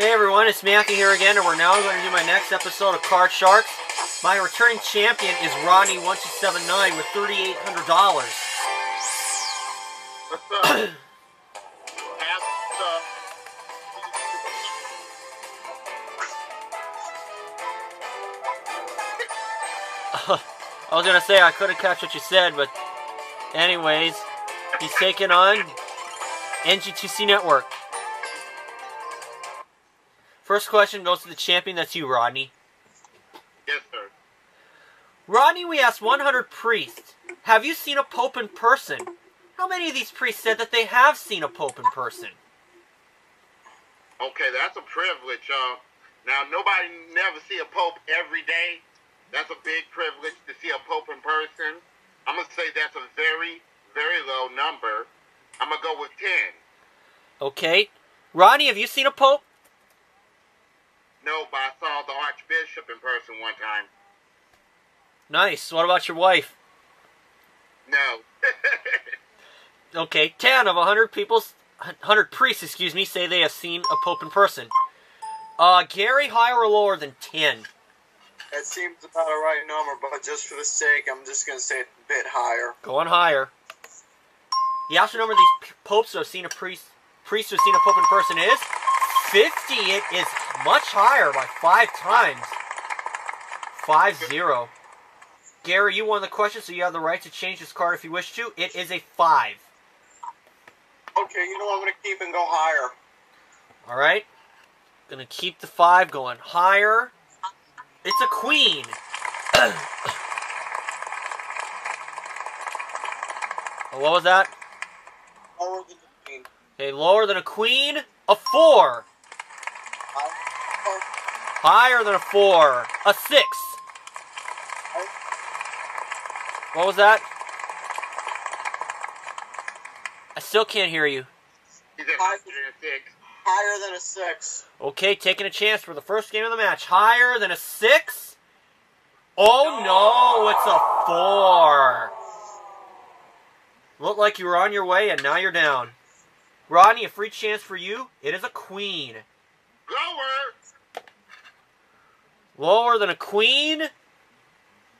Hey everyone, it's Matthew here again, and we're now going to do my next episode of Card Sharks. My returning champion is Rodney1279 with $3,800. I was gonna say I couldn't catch what you said, but anyways, he's taking on NG2C Network. First question goes to the champion. That's you, Rodney. Yes, sir. Rodney, we asked 100 priests, have you seen a pope in person? How many of these priests said that they have seen a pope in person? Okay, that's a privilege. Uh, now, nobody never see a pope every day. That's a big privilege to see a pope in person. I'm gonna say that's a very, very low number. I'm gonna go with ten. Okay. Rodney, have you seen a pope? No, but I saw the archbishop in person one time. Nice. What about your wife? No. Okay, 10 of 100 people, 100 priests, excuse me, say they have seen a pope in person. Uh, Gary, higher or lower than 10? That seems about a right number, but just for the sake, I'm just going to say it's a bit higher. Going higher. The actual number of these popes who have seen a priest, priests who have seen a pope in person is 50. It is much higher by five times. Five zero. Gary, you won the question, so you have the right to change this card if you wish to. It is a five. Okay, you know what? I'm going to keep and go higher. All right. Gonna keep the five going higher. It's a queen. what was that? Lower than the queen. Okay, lower than a queen. A four. Higher. Higher than a four. A six. What was that? I still can't hear you. He's at Five. 106. Higher than a six. Okay, taking a chance for the first game of the match. Higher than a six? Oh no, it's a four. Looked like you were on your way and now you're down. Rodney, a free chance for you. It is a queen. Lower. Lower than a queen?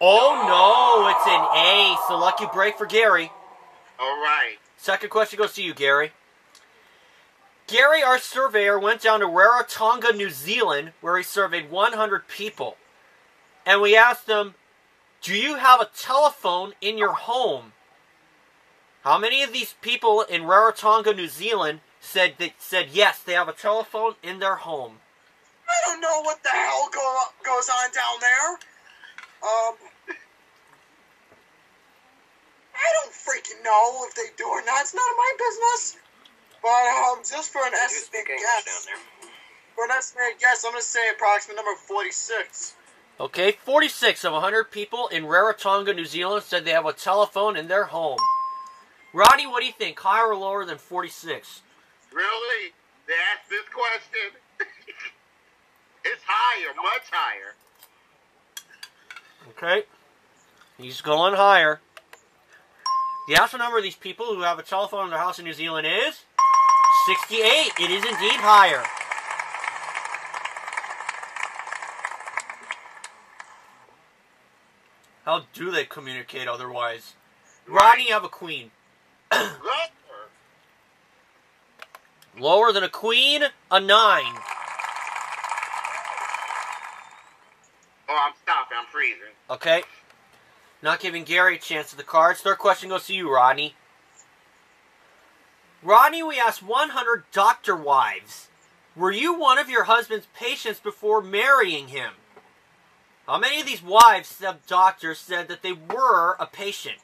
Oh no, it's an ace. A lucky break for Gary. All right. Second question goes to you, Gary. Gary, our surveyor, went down to Rarotonga, New Zealand, where he surveyed 100 people. And we asked them, Do you have a telephone in your home? How many of these people in Rarotonga, New Zealand said that said yes, they have a telephone in their home? I don't know what the hell go, goes on down there. Um, I don't freaking know if they do or not. It's none of my business. But um, just for an estimate guess, for an estimated guess, I'm gonna say approximate number 46. Okay, 46 of 100 people in Rarotonga, New Zealand said they have a telephone in their home. Rodney, what do you think? Higher or lower than 46? Really? They asked this question? It's higher, much higher. Okay. He's going higher. The actual number of these people who have a telephone in their house in New Zealand is 68. It is indeed higher. How do they communicate otherwise? Rodney, you have a queen. Lower. Lower than a queen, a nine. Oh, I'm stopping. I'm freezing. Okay. Not giving Gary a chance at the cards. Third question goes to you, Rodney. Rodney, we asked 100 doctor wives. Were you one of your husband's patients before marrying him? How many of these wives of doctors said that they were a patient?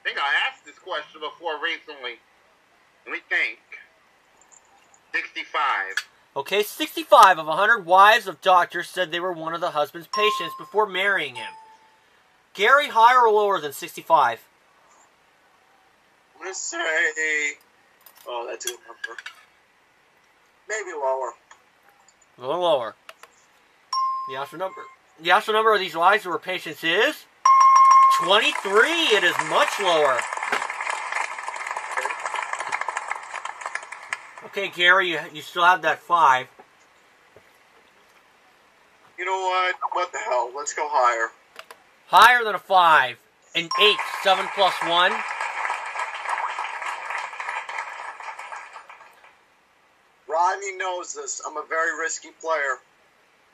I think I asked this question before recently. Let me think. 65. Okay, 65 of 100 wives of doctors said they were one of the husband's patients before marrying him. Gary, higher or lower than 65? I'm gonna say, oh, that's a good number. Maybe lower. A little lower. The actual number. The actual number of these wives who were patients is 23. It is much lower. Okay, Gary, you, you still have that five. You know what? What the hell? Let's go higher. Higher than a five. An eight. Seven plus one. Rodney knows this. I'm a very risky player.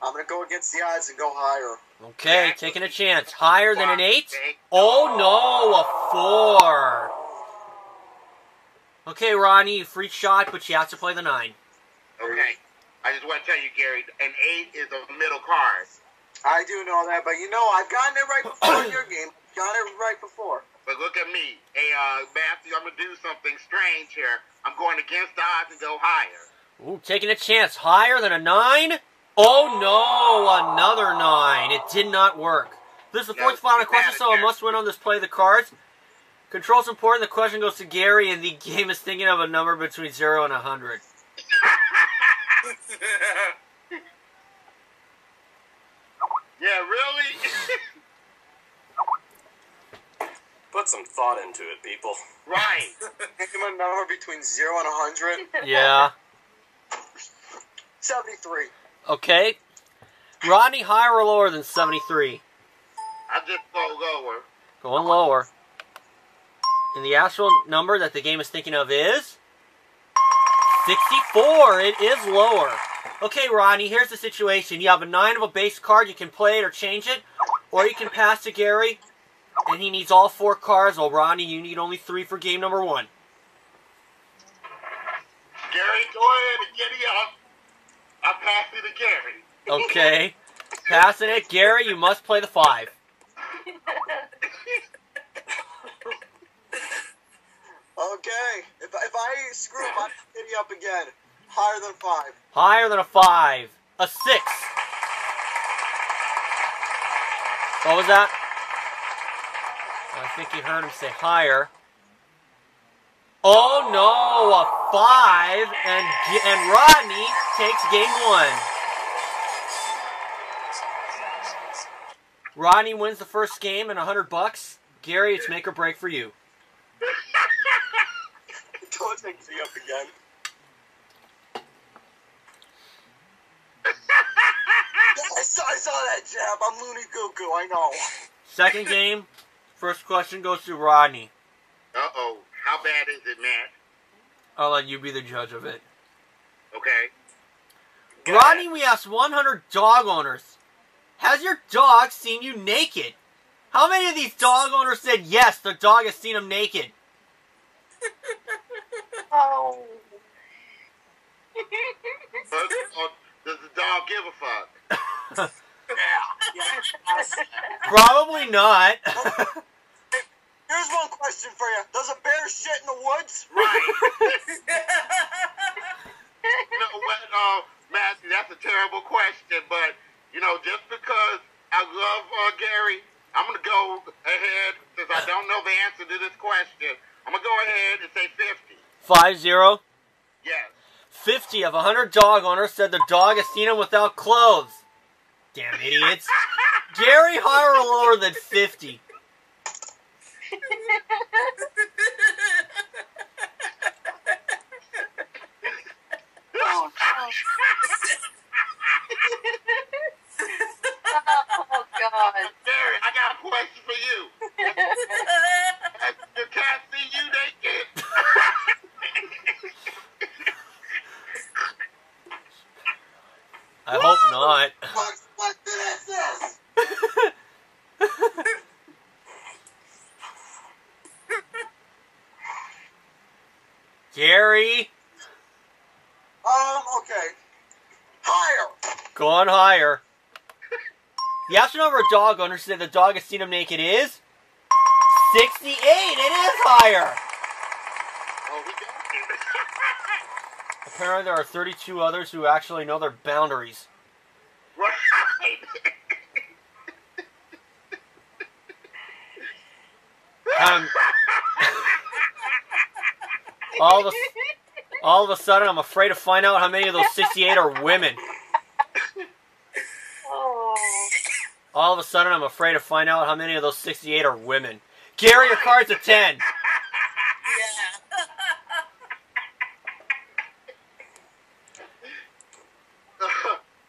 I'm gonna go against the odds and go higher. Okay, taking a chance. Higher than an eight? Oh no, a four. Okay, Ronnie, free shot, but you have to play the nine. Okay. I just want to tell you, Gary, an eight is a middle card. I do know that, but you know I've gotten it right before in your game. Got it right before. But look at me. Hey, uh, Matthew, I'm going to do something strange here. I'm going against the odds and go higher. Ooh, taking a chance. Higher than a nine? Oh no, another nine. It did not work. This is the fourth No, final question, so I must win on this play of the cards. Control's important. The question goes to Gary, and the game is thinking of a number between zero and a hundred. Yeah, really? Put some thought into it, people. right. Give him a number between zero and hundred. Yeah. Seventy-three. Okay. Rodney, higher or lower than 73? I just go lower. Going lower. And the actual number that the game is thinking of is 64. It is lower. Okay, Ronnie, here's the situation. You have a 9 of a base card. You can play it or change it. Or you can pass to Gary. And he needs all four cards. Well, Ronnie, you need only three for game number one. Gary, go ahead and get it up. I pass it to Gary. Okay. Passing it. Gary, you must play the 5. Okay. If, if I screw up, I'm hitting up again. Higher than five. Higher than a 5. A 6. What was that? I think you heard him say higher. Oh no, a 5. And, and Rodney takes game one. Rodney wins the first game and 100 bucks. Gary, it's make or break for you. Don't take me up again. I saw, I saw that jab. I'm loony goo goo. I know. Second game, first question goes to Rodney. Uh-oh. How bad is it, Matt? I'll let you be the judge of it. Okay. Rodney, we asked 100 dog owners. Has your dog seen you naked? How many of these dog owners said yes, their dog has seen them naked? Oh. But, does the dog give a fuck? Yes. Probably not. Here's one question for you. Does a bear shit in the woods? Right. you know what, uh, Matthew, that's a terrible question, but, you know, just because I love uh, Gary, I'm going to go ahead, since I don't know the answer to this question, I'm going to go ahead and say 50. 5 0. Yes. 50 of 100 dog owners said their dog has seen them without clothes. Damn idiots. Gary higher or lower than 50? Oh, oh. oh God. Gary, I got a question for you. I hope not. What, what is this? Gary, Um, okay. Higher. going higher. The actual number of dog owners said the dog has seen him naked is 68. It is higher. Oh, he got it. Apparently, there are 32 others who actually know their boundaries. right. Um, all of a, all of a sudden, I'm afraid to find out how many of those 68 are women. Oh. All of a sudden, I'm afraid to find out how many of those 68 are women. Gary, your card's a 10.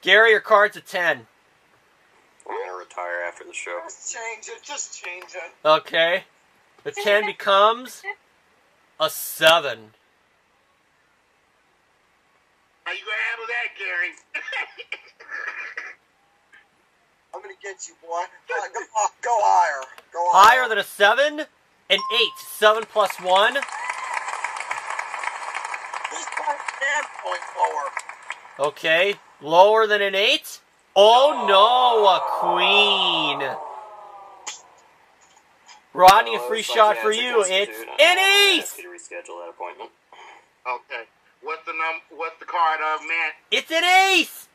Gary, your card's a 10. I'm gonna retire after the show. Just change it. Just change it. Okay. The 10 becomes a 7. How you gonna handle that, Gary? I'm gonna get you, boy. Go, go higher. Go higher. Higher than a 7? An 8. 7 plus 1. Just point point lower. Okay. Lower than an 8? Oh no, a queen. Rodney, a free shot for you. It's I'm an gonna ace! to reschedule that appointment. okay. What's the num? What's the card uh, of man? It's an ace!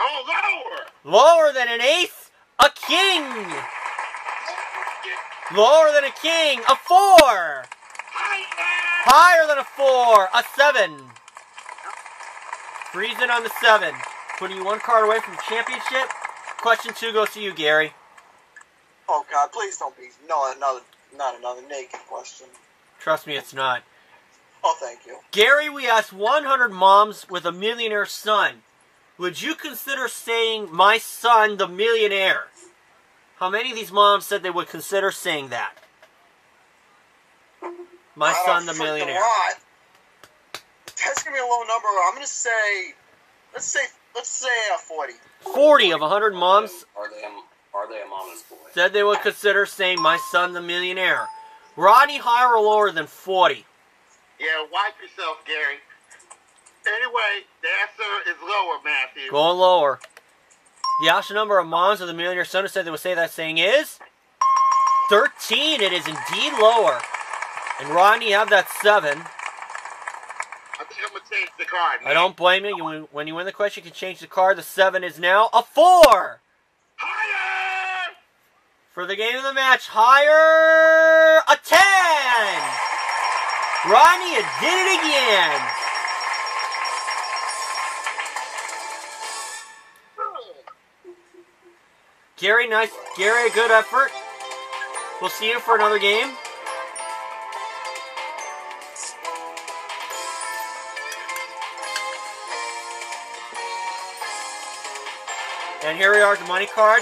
Oh, lower. Lower than an ace, a king! Lower than a king, a 4! Higher. Higher than a 4, a 7. Freezing on the 7. Putting you one card away from the championship. Question 2 goes to you, Gary. Oh God, please don't be no another not another naked question. Trust me, it's not. Oh, thank you. Gary, we asked 100 moms with a millionaire son. Would you consider saying, my son, the millionaire? How many of these moms said they would consider saying that? My son, the millionaire. lot. That's gonna be a low number. I'm gonna say, let's say, let's say a forty. 40 of 100 moms Are they a, are they a mama's boy? said they would consider saying, my son, the millionaire. Rodney, higher or lower than 40? Yeah, wipe yourself, Gary. Anyway, the answer is lower, Matthew. Going lower. The actual number of moms of the millionaire son who said they would say that saying is 13. It is indeed lower. And Rodney, you have that 7. I think I'm gonna change the card. I don't blame you. you. When you win the question, you can change the card. The 7 is now a 4. Higher. For the game of the match, higher a 10. Rodney, you did it again. Gary, nice. Gary, a good effort. We'll see you for another game. And here we are at the money card.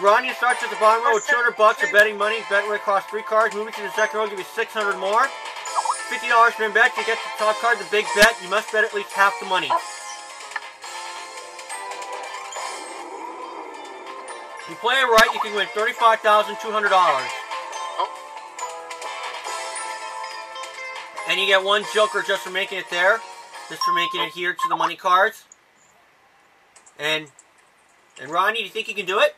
Ronnie starts at the bottom row with 200 bucks of betting money. Bet rate costs three cards. Moving to the second row, give you 600 more. $50 spin bet. You get the top card, the big bet. You must bet at least half the money. If you play it right, you can win $35,200. And you get one joker just for making it there. Just for making it here to the money cards. And and Ronnie, do you think you can do it?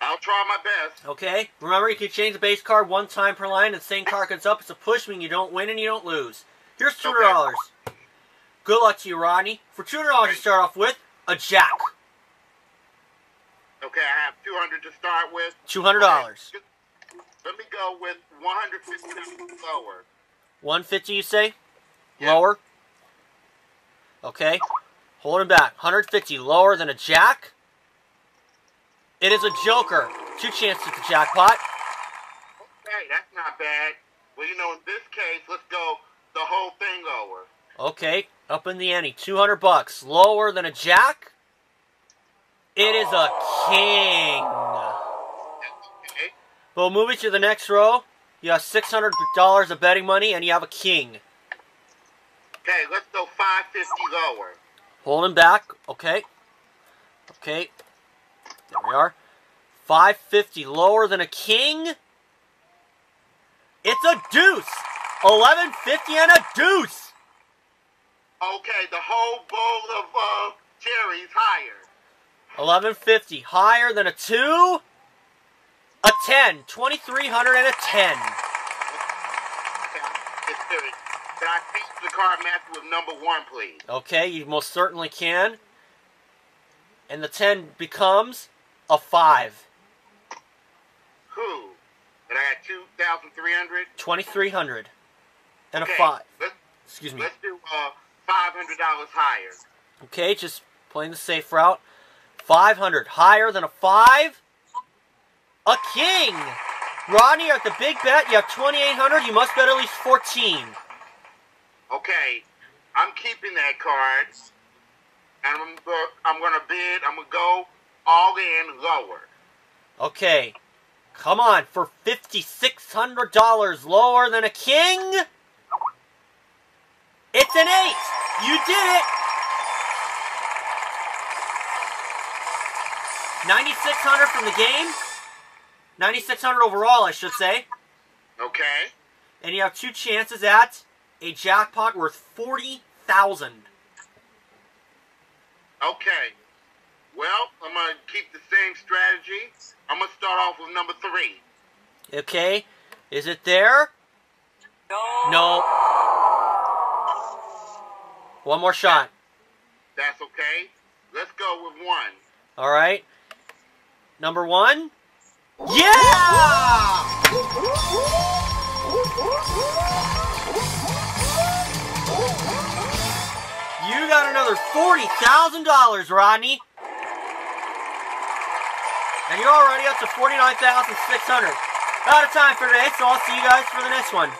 I'll try my best. Okay. Remember, you can change the base card one time per line, and the same card comes up. It's a push, meaning you don't win and you don't lose. Here's two hundred dollars. Good luck to you, Ronnie. For two hundred dollars, you start off with a jack. Okay, I have 200 to start with. Two hundred dollars. Okay, Let me go with 150 lower. One fifty, you say? Yeah. Lower. Okay. Holding back. Hundred fifty. Lower than a jack. It is a joker. Two chances at the jackpot. Okay, that's not bad. Well, you know, in this case, let's go the whole thing lower. Okay, up in the ante, 200 bucks. Lower than a jack? It is a king. Okay. We'll move it to the next row. You have $600 of betting money, and you have a king. Okay, let's go 550 lower. Holding back. Okay. Okay. There we are. 550 lower than a king. It's a deuce. 1150 and a deuce. Okay, the whole bowl of uh, cherries higher. 1150 higher than a 2. A 10. 2300 and a 10. Okay, it's serious. Can I change the card with number one, please? Okay, you most certainly can. And the 10 becomes a 5. Who? And I got 2,300. 2300 and a 5. Excuse me. let's do uh, $500 higher. Okay, just playing the safe route. 500 higher than a 5. A king. Rodney, you're at the big bet. You have 2800. You must bet at least 14. Okay, I'm keeping that card. and I'm I'm gonna bid. I'm gonna go all in lower. Okay. Come on, for $5,600 lower than a king? It's an eight! You did it! 9,600 from the game. 9,600 overall, I should say. Okay. And you have two chances at a jackpot worth 40,000. Okay. Well, I'm gonna keep the same strategy. I'm gonna start off with number three. Okay. Is it there? No. No. One more shot. That's okay. Let's go with one. All right. Number one. Yeah! You got another $40,000, Rodney. And you're already up to 49600 Out of time for today, so I'll see you guys for the next one.